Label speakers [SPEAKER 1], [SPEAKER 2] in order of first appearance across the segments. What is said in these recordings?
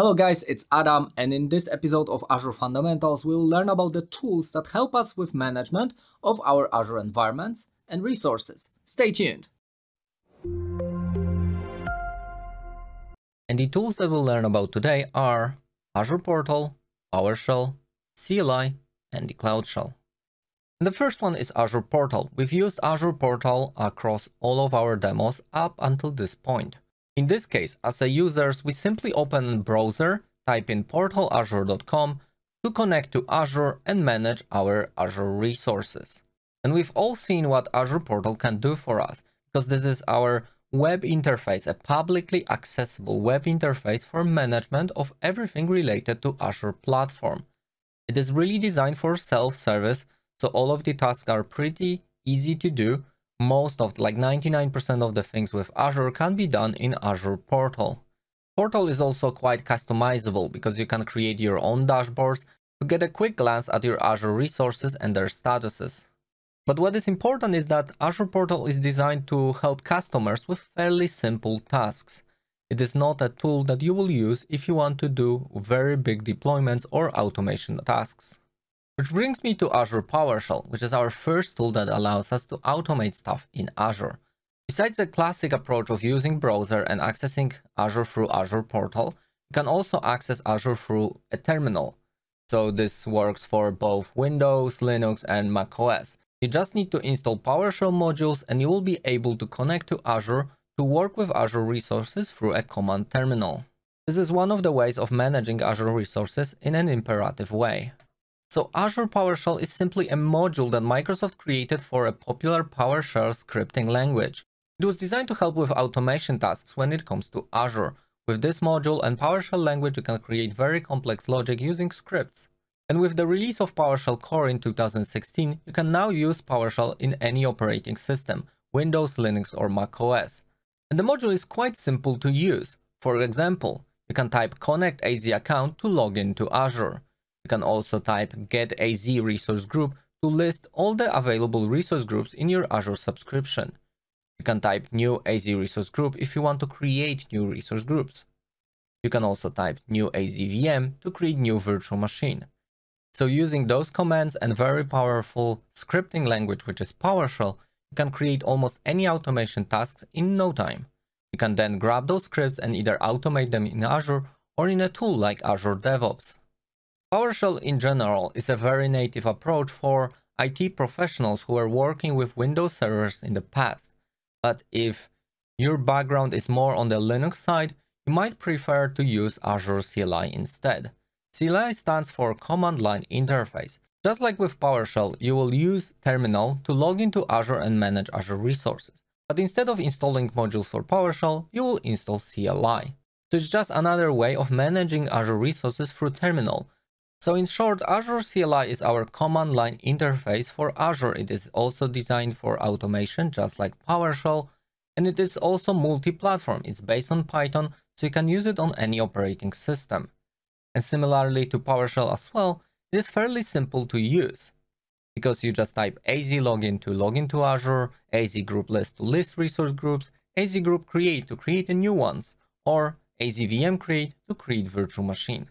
[SPEAKER 1] Hello guys, it's Adam and in this episode of Azure Fundamentals we will learn about the tools that help us with management of our Azure environments and resources. Stay tuned!
[SPEAKER 2] And the tools that we'll learn about today are Azure Portal, PowerShell, CLI, and the Cloud Shell. And the first one is Azure Portal. We've used Azure Portal across all of our demos up until this point. In this case, as a users, we simply open a browser, type in portalazure.com to connect to Azure and manage our Azure resources. And we've all seen what Azure Portal can do for us, because this is our web interface, a publicly accessible web interface for management of everything related to Azure platform. It is really designed for self-service, so all of the tasks are pretty easy to do. Most of, like 99% of the things with Azure can be done in Azure Portal. Portal is also quite customizable because you can create your own dashboards to get a quick glance at your Azure resources and their statuses. But what is important is that Azure Portal is designed to help customers with fairly simple tasks. It is not a tool that you will use if you want to do very big deployments or automation tasks. Which brings me to Azure PowerShell, which is our first tool that allows us to automate stuff in Azure. Besides the classic approach of using browser and accessing Azure through Azure Portal, you can also access Azure through a terminal. So this works for both Windows, Linux, and macOS. You just need to install PowerShell modules and you will be able to connect to Azure to work with Azure resources through a command terminal. This is one of the ways of managing Azure resources in an imperative way. So Azure PowerShell is simply a module that Microsoft created for a popular PowerShell scripting language. It was designed to help with automation tasks when it comes to Azure. With this module and PowerShell language, you can create very complex logic using scripts. And with the release of PowerShell Core in 2016, you can now use PowerShell in any operating system, Windows, Linux or macOS. And the module is quite simple to use. For example, you can type connect AZ account to log into Azure. You can also type get AZ resource group to list all the available resource groups in your Azure subscription. You can type new AZ resource group if you want to create new resource groups. You can also type new AZ VM to create new virtual machine. So using those commands and very powerful scripting language, which is PowerShell, you can create almost any automation tasks in no time. You can then grab those scripts and either automate them in Azure or in a tool like Azure DevOps. PowerShell in general is a very native approach for IT professionals who are working with Windows servers in the past. But if your background is more on the Linux side, you might prefer to use Azure CLI instead. CLI stands for Command Line Interface. Just like with PowerShell, you will use Terminal to log into Azure and manage Azure resources. But instead of installing modules for PowerShell, you will install CLI. So it's just another way of managing Azure resources through Terminal. So in short, Azure CLI is our command line interface for Azure. It is also designed for automation, just like PowerShell, and it is also multi-platform. It's based on Python, so you can use it on any operating system. And similarly to PowerShell as well, it is fairly simple to use because you just type az login to log into Azure, az group list to list resource groups, az group create to create a new ones, or az VM create to create virtual machine.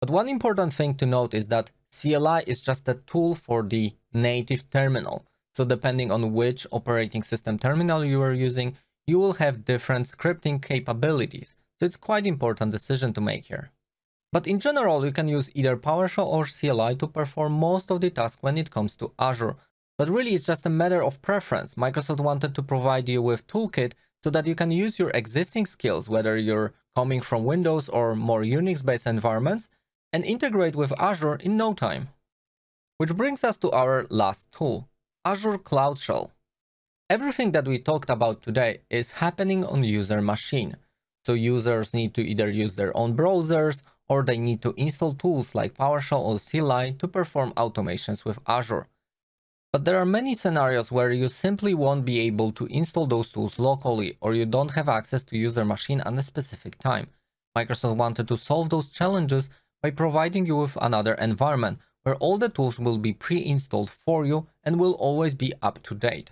[SPEAKER 2] But one important thing to note is that CLI is just a tool for the native terminal. So depending on which operating system terminal you are using, you will have different scripting capabilities. So it's quite important decision to make here. But in general, you can use either PowerShell or CLI to perform most of the tasks when it comes to Azure. But really, it's just a matter of preference. Microsoft wanted to provide you with toolkit so that you can use your existing skills, whether you're coming from Windows or more Unix-based environments, and integrate with Azure in no time. Which brings us to our last tool, Azure Cloud Shell. Everything that we talked about today is happening on user machine. So users need to either use their own browsers or they need to install tools like PowerShell or CLI to perform automations with Azure. But there are many scenarios where you simply won't be able to install those tools locally or you don't have access to user machine at a specific time. Microsoft wanted to solve those challenges by providing you with another environment where all the tools will be pre-installed for you and will always be up to date.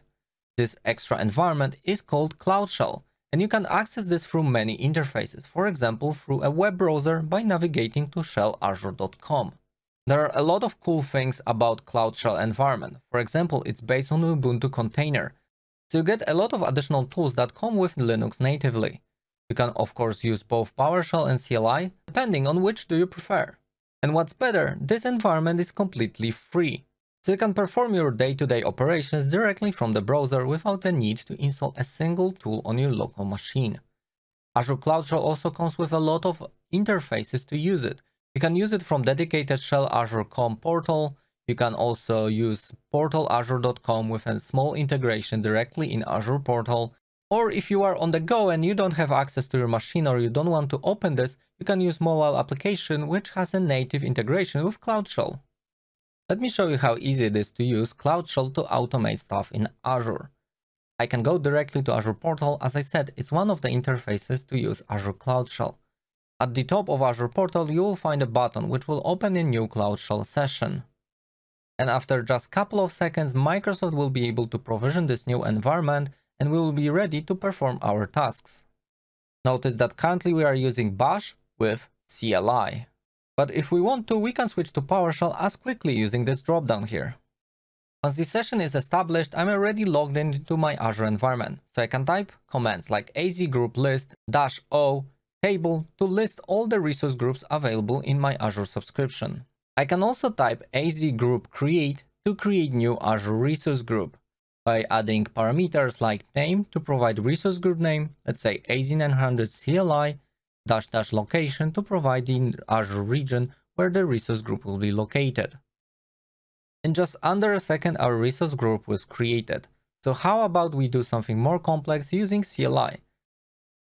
[SPEAKER 2] This extra environment is called Cloud Shell and you can access this through many interfaces, for example through a web browser by navigating to shellazure.com. There are a lot of cool things about Cloud Shell environment. For example, it's based on Ubuntu container, so you get a lot of additional tools that come with Linux natively. You can of course use both PowerShell and CLI, depending on which do you prefer. And what's better, this environment is completely free. So you can perform your day-to-day -day operations directly from the browser without the need to install a single tool on your local machine. Azure Cloud Shell also comes with a lot of interfaces to use it. You can use it from dedicated Shell Azure.com portal, you can also use portalazure.com with a small integration directly in Azure Portal. Or if you are on the go and you don't have access to your machine or you don't want to open this, you can use mobile application which has a native integration with Cloud Shell. Let me show you how easy it is to use Cloud Shell to automate stuff in Azure. I can go directly to Azure Portal. As I said, it's one of the interfaces to use Azure Cloud Shell. At the top of Azure Portal, you will find a button which will open a new Cloud Shell session and after just couple of seconds Microsoft will be able to provision this new environment and we will be ready to perform our tasks. Notice that currently we are using bash with CLI. But if we want to, we can switch to PowerShell as quickly using this dropdown here. Once the session is established, I'm already logged into my Azure environment, so I can type commands like az group list dash o table to list all the resource groups available in my Azure subscription. I can also type az group create to create new Azure resource group by adding parameters like name to provide resource group name, let's say AZ900 CLI, dash dash location to provide the Azure region where the resource group will be located. In just under a second, our resource group was created. So how about we do something more complex using CLI?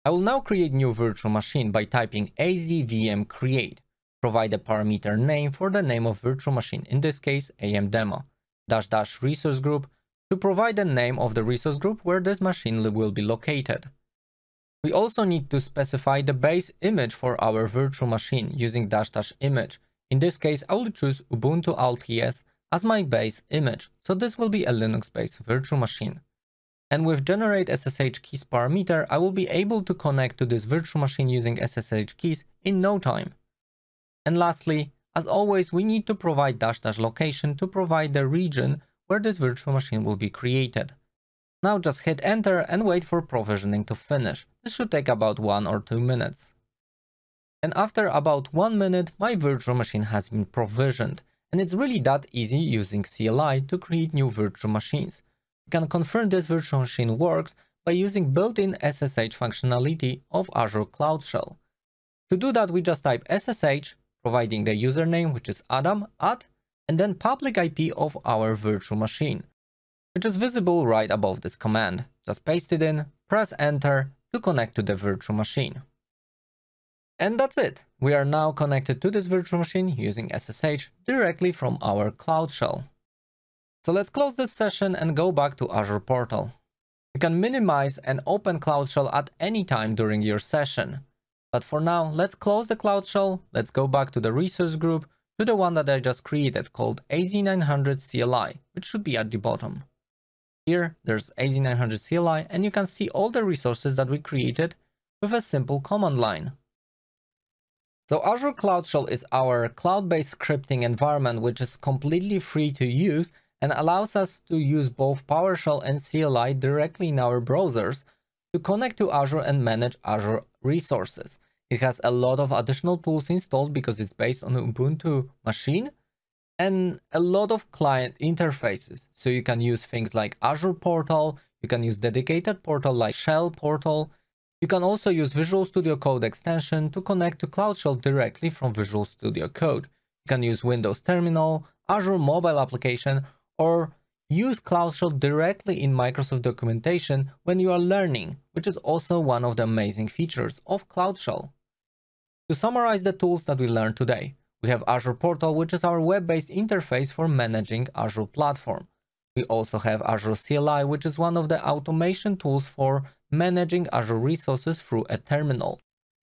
[SPEAKER 2] I will now create new virtual machine by typing azvm create provide a parameter name for the name of virtual machine, in this case amdemo, dash dash resource group to provide the name of the resource group where this machine will be located. We also need to specify the base image for our virtual machine using dash dash image. In this case, I will choose Ubuntu LTS as my base image, so this will be a Linux-based virtual machine. And with generate SSH keys parameter, I will be able to connect to this virtual machine using SSH keys in no time. And lastly, as always, we need to provide dash dash location to provide the region where this virtual machine will be created. Now just hit enter and wait for provisioning to finish. This should take about 1 or 2 minutes. And after about 1 minute, my virtual machine has been provisioned. And it's really that easy using CLI to create new virtual machines. You can confirm this virtual machine works by using built-in SSH functionality of Azure Cloud Shell. To do that, we just type SSH providing the username, which is Adam at, and then public IP of our virtual machine, which is visible right above this command. Just paste it in, press enter to connect to the virtual machine. And that's it. We are now connected to this virtual machine using SSH directly from our Cloud Shell. So let's close this session and go back to Azure Portal. You can minimize and open Cloud Shell at any time during your session. But for now, let's close the Cloud Shell, let's go back to the resource group, to the one that I just created called AZ900 CLI, which should be at the bottom. Here, there's AZ900 CLI, and you can see all the resources that we created with a simple command line. So Azure Cloud Shell is our cloud-based scripting environment, which is completely free to use and allows us to use both PowerShell and CLI directly in our browsers to connect to Azure and manage Azure resources. It has a lot of additional tools installed because it's based on Ubuntu machine and a lot of client interfaces. So you can use things like Azure Portal, you can use dedicated portal like Shell Portal. You can also use Visual Studio Code extension to connect to Cloud Shell directly from Visual Studio Code. You can use Windows Terminal, Azure mobile application, or use Cloud Shell directly in Microsoft documentation when you are learning, which is also one of the amazing features of Cloud Shell. To summarize the tools that we learned today, we have Azure Portal, which is our web-based interface for managing Azure platform. We also have Azure CLI, which is one of the automation tools for managing Azure resources through a terminal.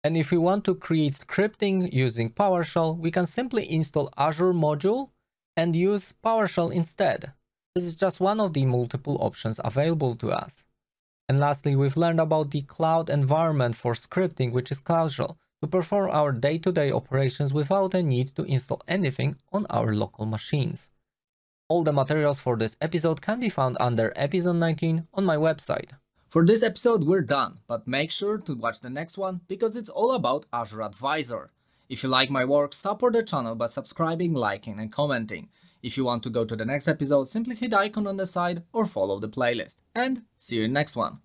[SPEAKER 2] And if we want to create scripting using PowerShell, we can simply install Azure module and use PowerShell instead. This is just one of the multiple options available to us. And lastly, we've learned about the cloud environment for scripting, which is Cloud Shell, to perform our day-to-day -day operations without a need to install anything on our local machines. All the materials for this episode can be found under episode 19 on my website.
[SPEAKER 1] For this episode, we're done, but make sure to watch the next one because it's all about Azure Advisor. If you like my work, support the channel by subscribing, liking, and commenting. If you want to go to the next episode, simply hit the icon on the side or follow the playlist. And see you in next one.